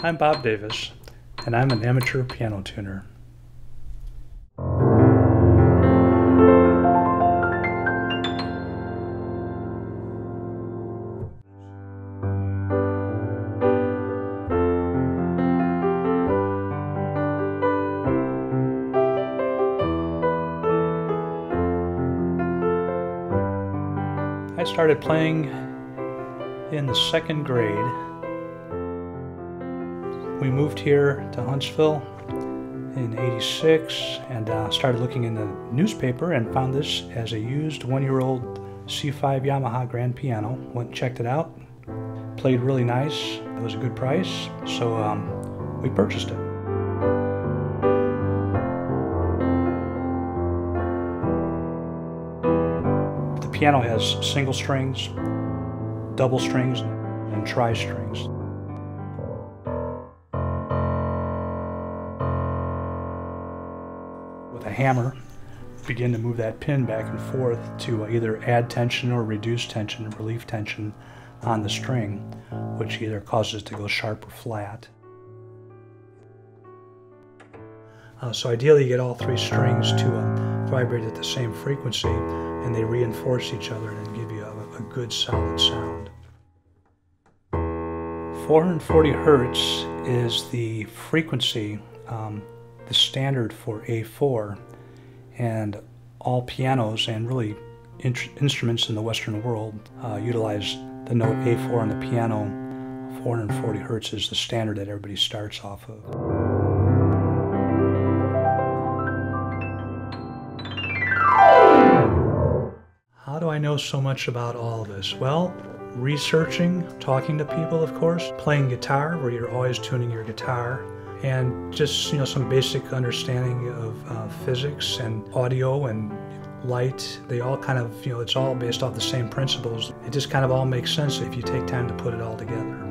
I'm Bob Davis, and I'm an amateur piano tuner. I started playing in the second grade. We moved here to Huntsville in 86 and uh, started looking in the newspaper and found this as a used one-year-old C5 Yamaha grand piano. Went and checked it out. Played really nice. It was a good price, so um, we purchased it. The piano has single strings, double strings, and tri strings. With a hammer, begin to move that pin back and forth to either add tension or reduce tension relieve tension on the string, which either causes it to go sharp or flat. Uh, so ideally you get all three strings to uh, vibrate at the same frequency and they reinforce each other and give you a, a good solid sound. 440 hertz is the frequency, um, the standard for A4 and all pianos and really in instruments in the Western world uh, utilize the note A4 on the piano. 440 hertz is the standard that everybody starts off of. How do I know so much about all this? Well, researching, talking to people, of course, playing guitar, where you're always tuning your guitar, and just you know some basic understanding of uh, physics and audio and light. They all kind of you know it's all based off the same principles. It just kind of all makes sense if you take time to put it all together.